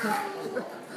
ハハハハ!